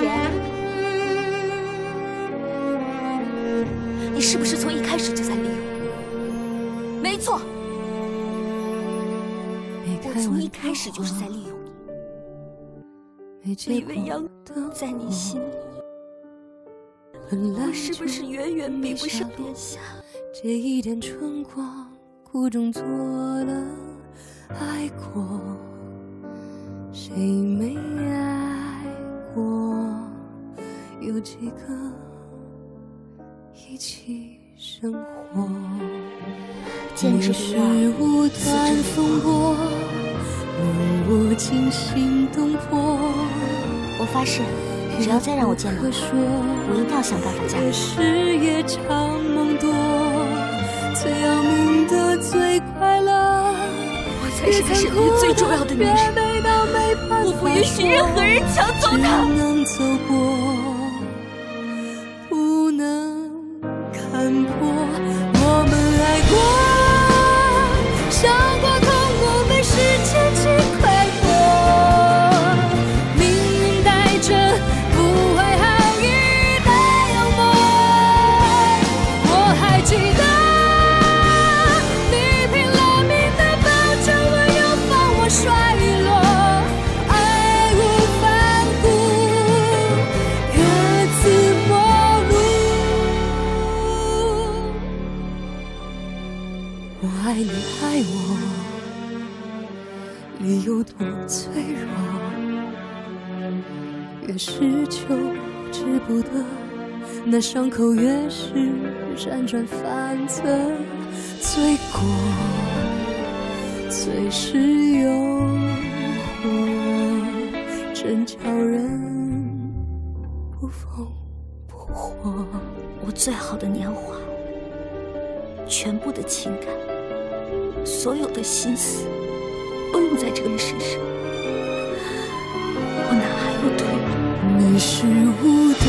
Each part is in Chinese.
姐，你是不是从一开始就在利用我？没错，我从一开始就是在利用你。李未央在你心里，我是不是远远比不上殿下？这一点春光，苦中作乐，几个一起生活？剑指是无端风波，令我惊心动魄。我发誓，只要再让我见到他，我一定要想办法嫁给他。最要命的，最快乐。我才是他身边最重要的女人，我不允许任何人抢走她。你爱我，你有多脆弱，越是求之不得，那伤口越是辗转反侧。罪过，最是诱惑，真叫人。不疯不活。我最好的年华，全部的情感，所有的心思。都用在这个人身上，我哪还有退路？你是无端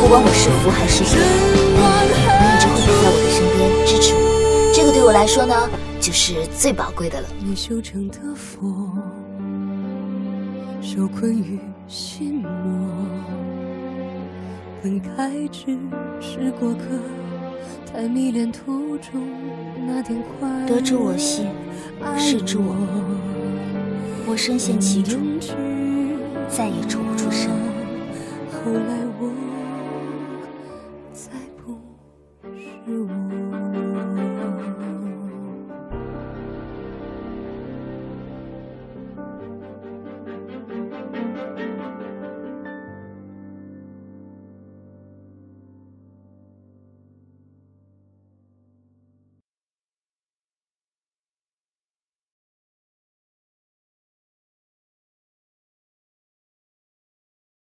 不管我是福还是祸，你一直会陪在我的身边支持我，这个对我来说呢，就是最宝贵的了。你的佛，受困于心魔，本该只是过客，太迷恋途中那点快乐。得知我幸，失之我命，我深陷其中，再也抽不出身。后来我。